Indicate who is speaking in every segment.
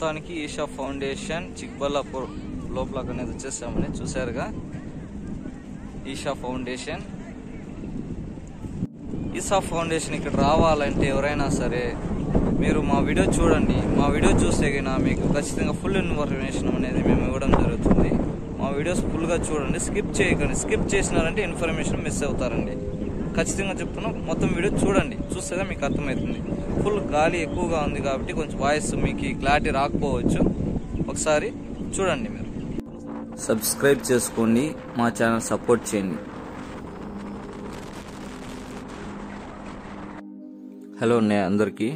Speaker 1: మొత్తానికి ఈషా ఫౌండేషన్ చిక్బల్లాపూర్ లోపల అనేది వచ్చేసామని చూసారుగా ఈషా ఫౌండేషన్. ఈషా ఫౌండేషన్ ఇక్కడ రావాలంటే ఎవరైనా సరే మీరు మా వీడియో చూడండి. మా వీడియో చూస్తే కన్నా మీకు ఖచ్చితంగా ఫుల్ ఇన్ఫర్మేషన్ అనేది మేము ఇవ్వడం జరుగుతుంది. మా వీడియోస్ ఫుల్గా చూడండి. స్కిప్ చేయకండి. స్కిప్ చేసినారంటే ఇన్ఫర్మేషన్ మిస్ అవుతారండి. ఖచ్చితంగా చెప్తున్నా మొత్తం వీడియో చూడండి. చూస్తేనే మీకు అర్థమవుతుంది. ఫుల్ గాలి ఎక్కువగా ఉంది కాబట్టి కొంచెం వాయిస్ మీకు క్లారిటీ రాకపోవచ్చు. ఒకసారి చూడండి మీరు. సబ్స్క్రైబ్ చేసుకోండి మా ఛానల్ సపోర్ట్ చేయండి. హలో నే అందరికీ.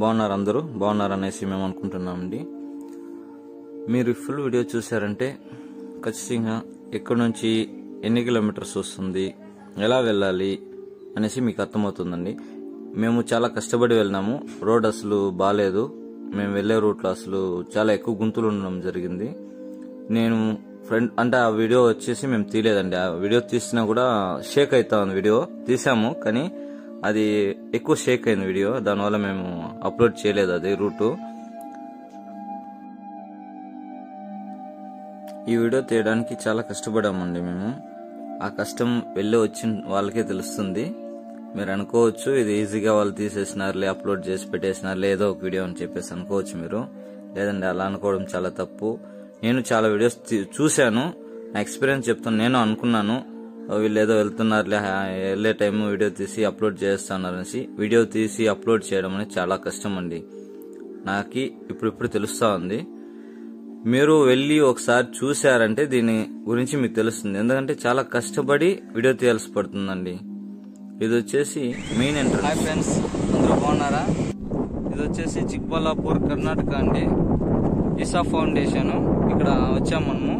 Speaker 1: బాగున్నారు అందరూ? బాగున్నారు అనేసి మేము అనుకుంటున్నామండి. మీరు ఫుల్ వీడియో చూసారంటే ఖచ్చితంగా ఎక్కడి నుంచి ఎన్ని కిలోమీటర్స్ వస్తుంది ఎలా వెళ్ళాలి అనేసి మీకు అర్థమవుతుందండి. మేము చాలా కష్టపడి వెళ్ళినాము. రోడ్ అసలు బాగాలేదు మేము వెళ్ళే రూట్లో అసలు చాలా ఎక్కువ గుంతులు ఉండడం జరిగింది. నేను ఫ్రెండ్ అంటే ఆ వీడియో వచ్చేసి మేము తీయలేదండి. ఆ వీడియో తీసినా కూడా షేక్ అవుతా ఉంది వీడియో. తీసాము కానీ అది ఎక్కువ షేక్ అయింది వీడియో. దానివల్ల మేము అప్లోడ్ చేయలేదు అది రూటు. ఈ వీడియో తీయడానికి చాలా కష్టపడామండి మేము. ఆ కష్టం వెళ్ళి వచ్చిన వాళ్ళకే తెలుస్తుంది. మీరు అనుకోవచ్చు ఇది ఈజీగా వాళ్ళు తీసేసినారులే అప్లోడ్ చేసి పెట్టేసినారులే ఏదో ఒక వీడియో అని చెప్పేసి అనుకోవచ్చు మీరు. లేదండి అలా అనుకోవడం చాలా తప్పు. నేను చాలా వీడియోస్ తీ- చూశాను. నా ఎక్స్పీరియన్స్ చెప్తాను. నేను అనుకున్నాను. వీళ్ళు ఏదో వెళ్తున్నారులే వెళ్ళే టైం వీడియో తీసి అప్లోడ్ చేస్తున్నారు అనేసి వీడియో తీసి అప్లోడ్ చేయడం అనేది చాలా కష్టం అండి. నాకు ఇప్పుడిప్పుడు తెలుస్తా ఉంది. మీరు వెళ్ళి ఒకసారి చూశారంటే దీని గురించి మీకు తెలుస్తుంది. ఎందుకంటే చాలా కష్టపడి వీడియో తీయాల్సి పడుతుందండి. ఇది వచ్చేసి మెయిన్ ఎంట్రన్స్. హాయ్ ఫ్రెండ్స్ అందరూ బాగున్నారా? ఇది వచ్చేసి చిక్బల్లాపూర్ కర్ణాటక అండి. ఇసా ఫౌండేషన్ ఇక్కడ వచ్చాము మనము.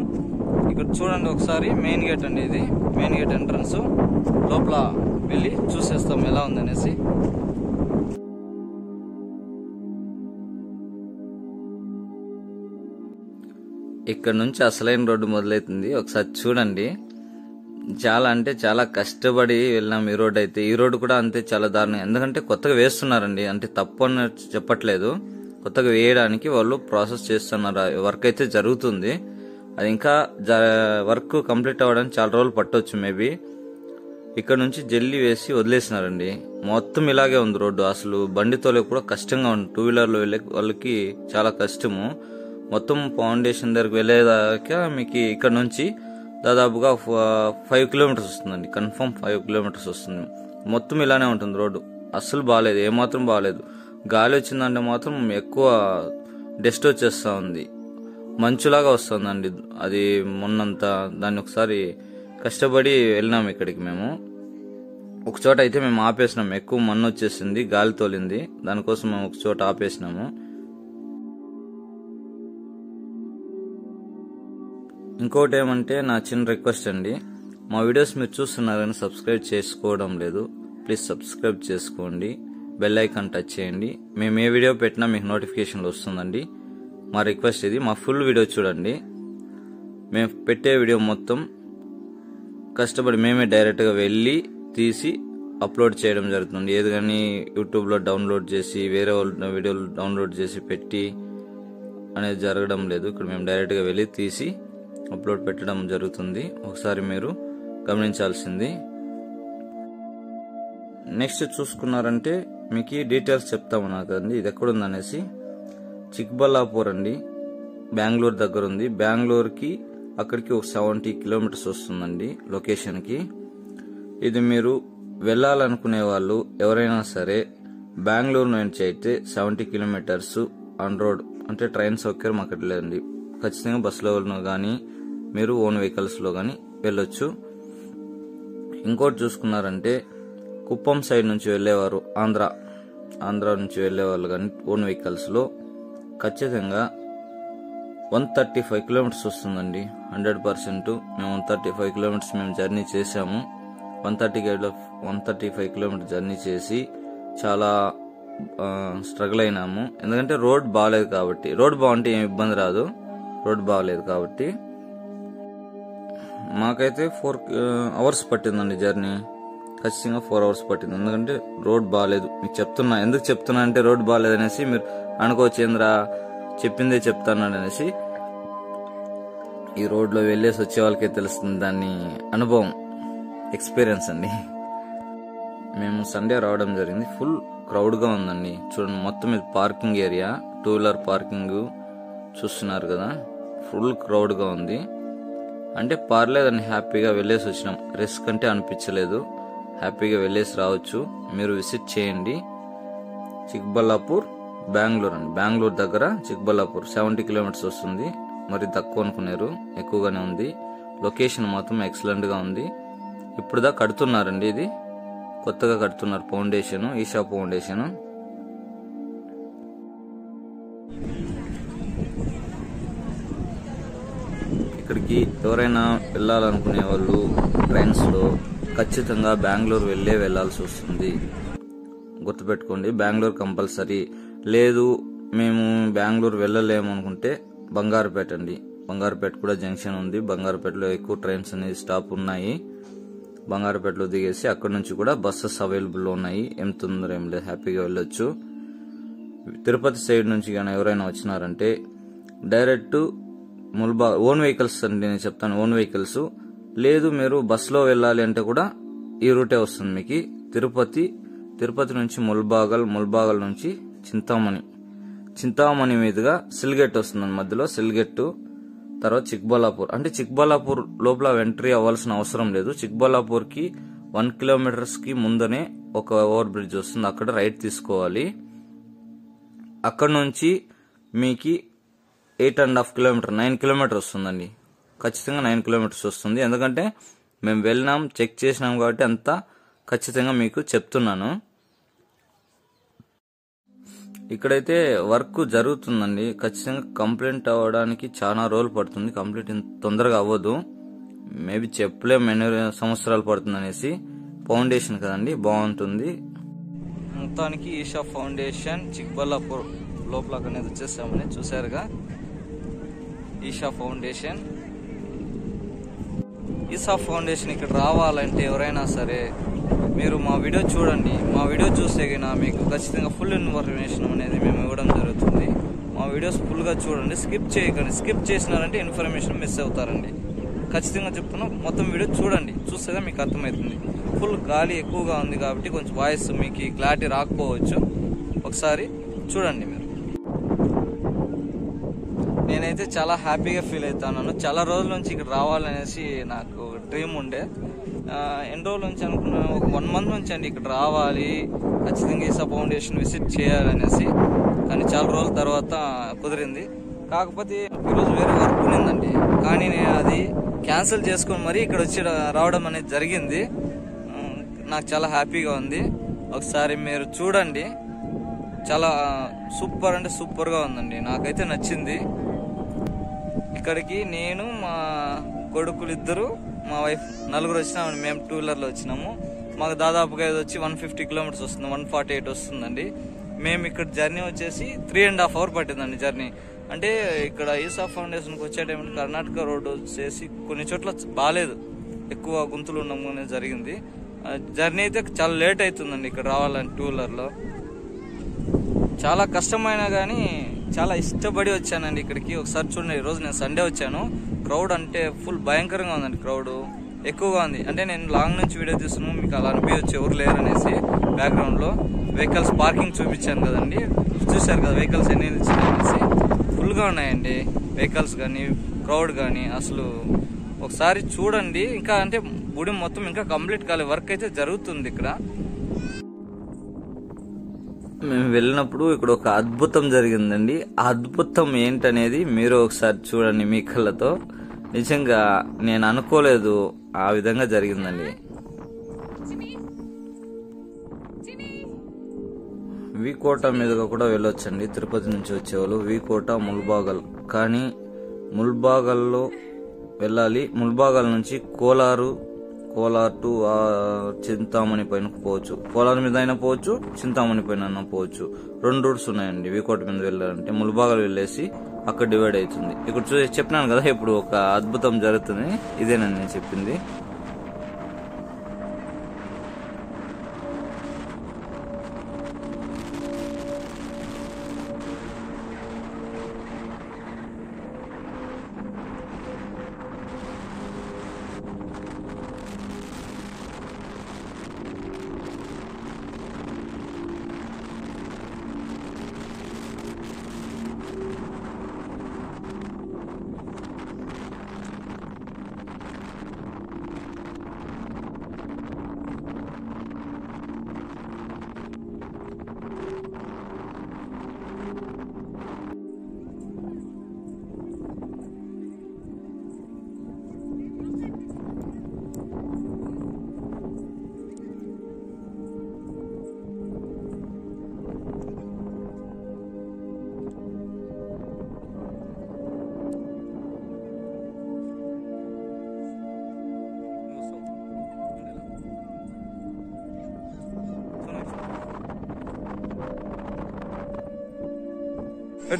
Speaker 1: ఇక్కడ చూడండి ఒకసారి మెయిన్ గేట్ అండి ఇది. Main gate entrance. లోపల వెళ్ళి చూసేస్తాం ఎలా ఉందనేసి. ఇక్కడ నుంచి అసలైన రోడ్డు మొదలవుతుంది ఒకసారి చూడండి. చాలా అంటే చాలా కష్టపడి వెళ్ళాం ఈ రోడ్ అయితే. ఈ రోడ్డు కూడా అంతే చాలా దారుణం. ఎందుకంటే కొత్తగా వేస్తున్నారండి. అంటే తప్పు అని చెప్పట్లేదు. కొత్తగా వేయడానికి వాళ్ళు ప్రాసెస్ చేస్తున్నారు. వర్క్ అయితే జరుగుతుంది. అది ఇంకా వర్క్ కంప్లీట్ అవ్వడానికి చాలా రోజులు పట్టవచ్చు మేబీ. ఇక్కడ నుంచి జల్లి వేసి వదిలేసినారండి. మొత్తం ఇలాగే ఉంది రోడ్డు. అసలు బండితో కూడా కష్టంగా ఉంది. టూ వీలర్లో వెళ్ళే వాళ్ళకి చాలా కష్టము. మొత్తం ఫౌండేషన్ దగ్గరికి వెళ్ళేదాకా మీకు ఇక్కడ నుంచి దాదాపుగా ఫైవ్ కిలోమీటర్స్ వస్తుందండి. కన్ఫర్మ్ ఫైవ్ కిలోమీటర్స్ వస్తుంది. మొత్తం ఇలానే ఉంటుంది రోడ్డు. అస్సలు బాగాలేదు ఏమాత్రం బాగాలేదు గాలి వచ్చిందంటే మాత్రం ఎక్కువ డస్ట్ వచ్చేస్తూ ఉంది. మంచులాగా వస్తుందండి. అది మొన్నంత దాన్ని ఒకసారి కష్టపడి వెళ్ళినాం ఇక్కడికి మేము. ఒక చోట అయితే మేము ఆపేసినాం. ఎక్కువ మన్ను వచ్చేసింది గాలి తోలింది. దానికోసం మేము ఒక చోట ఆపేసినాము. ఇంకోటి ఏమంటే నా చిన్న రిక్వెస్ట్ అండి. మా వీడియోస్ మీరు చూస్తున్నారని సబ్స్క్రైబ్ చేసుకోవడం లేదు. ప్లీజ్ సబ్స్క్రైబ్ చేసుకోండి. బెల్ ఐకాన్ టచ్ చేయండి. మేము ఏ వీడియో పెట్టినా మీకు నోటిఫికేషన్లు వస్తుందండి. మా రిక్వెస్ట్ ఇది. మా ఫుల్ వీడియో చూడండి. మేము పెట్టే వీడియో మొత్తం కష్టపడి మేమే డైరెక్ట్గా వెళ్ళి తీసి అప్లోడ్ చేయడం జరుగుతుంది. ఏది కానీ యూట్యూబ్లో డౌన్లోడ్ చేసి వేరే వాళ్ళ వీడియోలు డౌన్లోడ్ చేసి పెట్టి అనేది జరగడం లేదు. ఇక్కడ మేము డైరెక్ట్గా వెళ్ళి తీసి అప్లోడ్ పెట్టడం జరుగుతుంది. ఒకసారి మీరు గమనించాల్సింది. నెక్స్ట్ చూసుకున్నారంటే మీకు ఈ డీటెయిల్స్ చెప్తాము అండి ఇది ఎక్కడుందనేసి చిక్బల్లాపూర్ అండి. బెంగళూరు దగ్గర ఉంది బెంగళూరుకి అక్కడికి ఒక సెవెంటీ కిలోమీటర్స్ వస్తుందండి లొకేషన్కి. ఇది మీరు వెళ్ళాలనుకునే వాళ్ళు ఎవరైనా సరే బెంగళూరు నుంచి అయితే సెవెంటీ కిలోమీటర్స్ ఆన్ రోడ్ అంటే ట్రైన్ సౌకర్యం అక్కడ లేదండి. ఖచ్చితంగా బస్సులో కానీ మీరు ఓన్ వెహికల్స్లో కానీ వెళ్ళొచ్చు. ఇంకోటి చూసుకున్నారంటే కుప్పం సైడ్ నుంచి వెళ్ళేవారు ఆంధ్ర ఆంధ్ర నుంచి వెళ్ళేవాళ్ళు కానీ ఓన్ వెహికల్స్లో. ఖచ్చితంగా వన్ థర్టీ ఫైవ్ కిలోమీటర్స్ వస్తుందండి హండ్రెడ్ పర్సెంట్. మేము వన్ థర్టీ ఫైవ్ కిలోమీటర్స్ మేము జర్నీ చేసాము one thirty one thirty five kilometre journey చేసి చాలా స్ట్రగుల్ అయినాము. ఎందుకంటే రోడ్ బాగాలేదు కాబట్టి రోడ్ బాగుంటే ఏం ఇబ్బంది రాదు. రోడ్ బాగాలేదు కాబట్టి. మాకైతే ఫోర్ అవర్స్ పట్టిందండి జర్నీ. ఖచ్చితంగా ఫోర్ అవర్స్ పట్టింది. ఎందుకంటే రోడ్ బాగాలేదు మీకు చెప్తున్నా ఎందుకు చెప్తున్నా అంటే రోడ్ బాగాలేదు అనేసి మీరు అనుకోవచ్చు ఏంద్రా చెప్పిందే చెప్తాను అనేసి ఈ రోడ్లో వెళ్ళేసి వచ్చే వాళ్ళకే తెలుస్తుంది దాని అనుభవం ఎక్స్పీరియన్స్ అండి. మేము సండే రావడం జరిగింది. ఫుల్ క్రౌడ్గా ఉందండి. చూడండి మొత్తం ఇది parking area two wheeler parking చూస్తున్నారు కదా. ఫుల్ క్రౌడ్గా ఉంది. అంటే పర్లేదండి హ్యాపీగా వెళ్ళేసి వచ్చినాం. రిస్క్ అంటే అనిపించలేదు. హ్యాపీగా వెళ్ళేసి రావచ్చు. మీరు విజిట్ చేయండి. చిక్బల్లాపూర్ బెంగళూరు అండి. బెంగళూరు దగ్గర చిక్బల్లాపూర్ సెవెంటీ కిలోమీటర్స్ వస్తుంది. మరి తక్కువ అనుకున్నారు. ఎక్కువగానే ఉంది. లొకేషన్ మాత్రం ఎక్సలెంట్గా ఉంది. ఇప్పుడు దా కడుతున్నారండి ఇది? కొత్తగా కడుతున్నారు ఫౌండేషన్ ఈషా ఫౌండేషన్. ఇక్కడికి ఎవరైనా వెళ్ళాలనుకునే వాళ్ళు ట్రైన్స్లో ఖచ్చితంగా బెంగళూరు వెళ్ళే వెళ్ళాల్సి వస్తుంది. గుర్తుపెట్టుకోండి బెంగళూరు కంపల్సరీ. లేదు మేము బెంగళూరు వెళ్ళలేము అనుకుంటే బంగారుపేట అండి. బంగారుపేట కూడా జంక్షన్ ఉంది. బంగారుపేటలో ఎక్కువ ట్రైన్స్ అనేది స్టాప్ ఉన్నాయి. బంగారుపేటలో దిగేసి అక్కడ నుంచి కూడా బస్సెస్ అవైలబుల్ ఉన్నాయి. ఏం తొందర ఏం లేదు హ్యాపీగా వెళ్ళొచ్చు. తిరుపతి సైడ్ నుంచి కానీ ఎవరైనా వచ్చినారంటే డైరెక్ట్ ముల్బా ఓన్ వెహికల్స్ అండి నేను చెప్తాను ఓన్ వెహికల్స్. లేదు మీరు బస్సులో వెళ్ళాలి అంటే కూడా ఈ రూటే వస్తుంది మీకు. తిరుపతి తిరుపతి నుంచి ముల్బాగల్ ముల్బాగల్ నుంచి చింతామణి. చింతామణి మీదుగా సిల్గెట్ వస్తుంది మధ్యలో సిల్గెట్. తర్వాత చిక్బల్లాపూర్ అంటే చిక్బల్లాపూర్ లోపల ఎంట్రీ అవ్వాల్సిన అవసరం లేదు. చిక్బలాపూర్కి వన్ కిలోమీటర్స్కి ముందనే ఒక ఓవర్ బ్రిడ్జ్ వస్తుంది. అక్కడ రైట్ తీసుకోవాలి. అక్కడ నుంచి మీకు eight and half kilometre nine kilometre వస్తుందండి. ఖచ్చితంగా నైన్ కిలోమీటర్స్ వస్తుంది. ఎందుకంటే మేము వెళ్ళినాం చెక్ చేసినాం కాబట్టి అంతా ఖచ్చితంగా మీకు చెప్తున్నాను. ఇక్కడైతే వర్క్ జరుగుతుందండి. ఖచ్చితంగా కంప్లైంట్ అవ్వడానికి చాలా రోజులు పడుతుంది. కంప్లీట్ తొందరగా అవ్వదు. మేబీ చెప్పలేము ఎన్ని సంవత్సరాలు పడుతుంది అనేసి ఫౌండేషన్ కదండి బాగుంటుంది. మొత్తానికి ఈషా ఫౌండేషన్ చిక్బల్లాపూర్ లోపల అనేది వచ్చేసామని చూసారుగా ఈషా ఫౌండేషన్. ఈషా ఫౌండేషన్ ఇక్కడ రావాలంటే ఎవరైనా సరే మీరు మా వీడియో చూడండి. మా వీడియో చూస్తే గిన మీకు ఖచ్చితంగా ఫుల్ ఇన్ఫర్మేషన్ అనేది మేము ఇవ్వడం జరుగుతుంది. మా వీడియోస్ ఫుల్గా చూడండి. స్కిప్ చేయకండి. స్కిప్ చేసినారంటే ఇన్ఫర్మేషన్ మిస్ అవుతారండి. ఖచ్చితంగా చెప్తున్నా మొత్తం వీడియో చూడండి. చూస్తేనే మీకు అర్థమవుతుంది. ఫుల్ గాలి ఎక్కువగా ఉంది కాబట్టి కొంచెం వాయిస్ మీకు క్లారిటీ రాకపోవచ్చు. ఒకసారి చూడండి. నేనైతే చాలా హ్యాపీగా ఫీల్ అవుతాను చాలా రోజుల నుంచి ఇక్కడ రావాలనేసి నాకు డ్రీమ్ ఉండే. ఎన్ని రోజుల నుంచి అనుకున్నా ఒక వన్ మంత్ నుంచి అండి ఇక్కడ రావాలి. ఖచ్చితంగా ఈసా ఫౌండేషన్ విజిట్ చేయాలనేసి. కానీ చాలా రోజుల తర్వాత కుదిరింది. కాకపోతే ఈరోజు వేరే వర్క్ ఉండిందండి కానీ నేను అది క్యాన్సిల్ చేసుకొని మరీ ఇక్కడ వచ్చి రావడం అనేది జరిగింది. నాకు చాలా హ్యాపీగా ఉంది. ఒకసారి మీరు చూడండి. చాలా సూపర్ అంటే సూపర్గా ఉందండి. నాకైతే నచ్చింది. ఇక్కడికి నేను మా కొడుకులు ఇద్దరు మా వైఫ్ నలుగురు వచ్చినామండి. మేము టూ వీలర్లో వచ్చినాము. మాకు దాదాపుగా ఇది వచ్చి వన్ ఫిఫ్టీ కిలోమీటర్స్ వస్తుంది వన్ ఫార్టీ ఎయిట్ వస్తుందండి. మేము ఇక్కడ జర్నీ వచ్చేసి త్రీ అండ్ హాఫ్ అవర్ పట్టిందండి జర్నీ అంటే ఇక్కడ ఈసా ఫౌండేషన్కి వచ్చే టైం కర్ణాటక రోడ్డు వచ్చేసి కొన్ని చోట్ల బాగాలేదు ఎక్కువ గుంతులు ఉండడం అనేది జరిగింది. జర్నీ అయితే చాలా లేట్ అవుతుందండి ఇక్కడ రావాలని టూ వీలర్లో చాలా కష్టమైనా కానీ చాలా ఇష్టపడి వచ్చానండి ఇక్కడికి. ఒకసారి చూడండి ఈరోజు నేను సండే వచ్చాను. క్రౌడ్ అంటే ఫుల్ భయంకరంగా ఉందండి క్రౌడ్ ఎక్కువగా ఉంది. అంటే నేను లాంగ్ నుంచి వీడియో తీస్తున్నాను మీకు అలా అనిపించచ్చు ఎవరు లేరు అనేసి బ్యాక్గ్రౌండ్లో వెహికల్స్ పార్కింగ్ చూపించాను కదండి. చూశారు కదా వెహికల్స్ ఎన్ని నిలిచినాయి అనేసి. ఫుల్గా ఉన్నాయండి వెహికల్స్ కానీ క్రౌడ్ కానీ. అసలు ఒకసారి చూడండి. ఇంకా అంటే గుడి మొత్తం ఇంకా కంప్లీట్ కాలే వర్క్ అయితే జరుగుతుంది ఇక్కడ. మేము వెళ్ళినప్పుడు ఇక్కడ ఒక అద్భుతం జరిగిందండి. ఆ అద్భుతం ఏంటనేది మీరు ఒకసారి చూడండి మీ కళ్ళతో. నిజంగా నేను అనుకోలేదు ఆ విధంగా జరిగిందండి. వీకోట మీదుగా కూడా వెళ్ళొచ్చండి. తిరుపతి నుంచి వచ్చేవాళ్ళు. వీకోట ముల్బాగల్. కానీ ముల్బాగల్లో వెళ్ళాలి. ముల్బాగల్ నుంచి కోలారు కోలార్ టు ఆ, చింతామణి పైన పోవచ్చు. కోలార్ మీద అయినా పోవచ్చు చింతామణి పైన అయినా పోవచ్చు. రెండు రూట్స్ ఉన్నాయండి. వికోట మీద వెళ్ళాలంటే ములుబాగలు వెళ్ళేసి అక్కడ డివైడ్ అవుతుంది. ఇక్కడ చూ చెప్పినాను కదా ఇప్పుడు ఒక అద్భుతం జరుగుతుంది. ఇదేనని నేను చెప్పింది.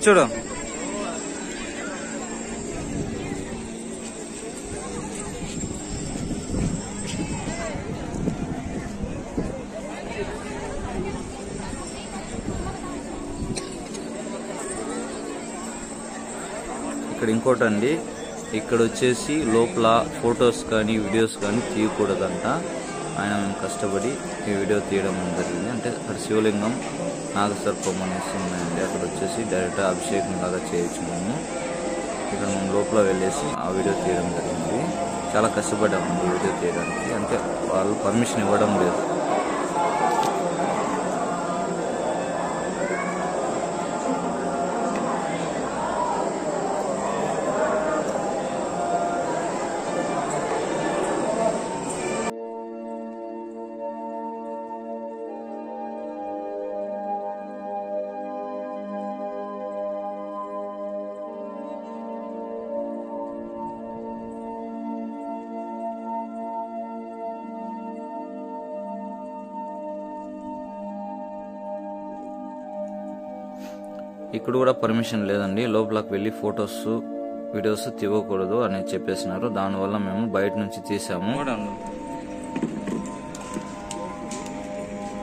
Speaker 1: చూడు. ఇక్కడ ఇంకోటి అండి ఇక్కడ వచ్చేసి లోపల ఫొటోస్ కానీ వీడియోస్ కానీ తీయకూడదంట. ఆయన కష్టపడి ఈ వీడియో తీయడం జరిగింది. అంటే అక్కడ శివలింగం నాగసర్పం అనేసి ఉన్నాయండి అక్కడ వచ్చేసి డైరెక్ట్ అభిషేకం లాగా చేయొచ్చు మేము. ఇక్కడ మేము లోపల వెళ్ళేసి ఆ వీడియో తీయడం జరిగింది. చాలా కష్టపడ్డామండి వీడియో తీయడానికి. అంటే వాళ్ళు పర్మిషన్ ఇవ్వడం లేదు. ఇక్కడ కూడా పర్మిషన్ లేదండి. లోపలికి వెళ్ళి ఫొటోస్ వీడియోస్ తీయకూడదు అని చెప్పేసినారు. దానివల్ల మేము బయట నుంచి తీసాము.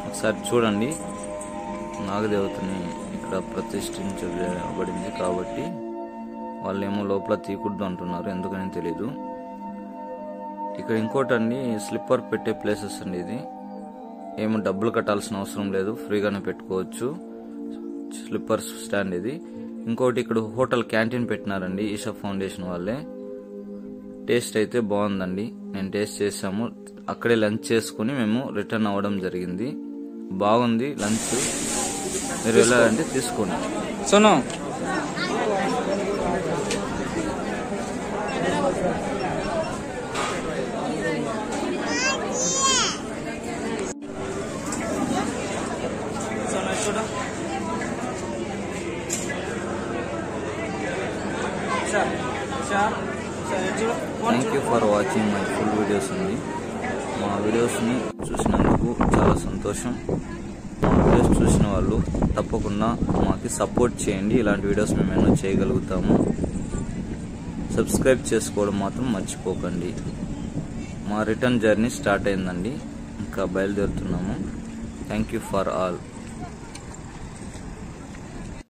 Speaker 1: ఒకసారి చూడండి. నాగదేవతని ఇక్కడ ప్రతిష్ఠించబడింది కాబట్టి వాళ్ళు ఏమో లోపల తీయకూడదు అంటున్నారు. ఎందుకని తెలీదు. ఇక్కడ ఇంకోటి అండి స్లిప్పర్ పెట్టే ప్లేసెస్ అండి ఇది. ఏమో డబ్బులు కట్టాల్సిన అవసరం లేదు. ఫ్రీగానే పెట్టుకోవచ్చు. స్లిప్పర్స్ స్టాండ్ ఇది. ఇంకోటి ఇక్కడ హోటల్ క్యాంటీన్ పెట్టినారండి ఈషా ఫౌండేషన్ వాళ్ళే. టేస్ట్ అయితే బాగుందండి. నేను టేస్ట్ చేసాము అక్కడే లంచ్ చేసుకుని మేము రిటర్న్ అవ్వడం జరిగింది. బాగుంది లంచ్. మీరు వెళ్ళాలంటే తీసుకోండి.
Speaker 2: Sona
Speaker 1: thank you for watching my full videos అండి మా వీడియోస్ని చూసినందుకు చాలా సంతోషం. మా వీడియోస్ చూసిన వాళ్ళు తప్పకుండా మాకు సపోర్ట్ చేయండి. ఇలాంటి వీడియోస్ మేము ఎన్నో చేయగలుగుతాము. సబ్స్క్రైబ్ చేసుకోవడం మాత్రం మర్చిపోకండి. మా రిటర్న్ జర్నీ స్టార్ట్ అయిందండి. ఇంకా బయలుదేరుతున్నాము. Thank you for all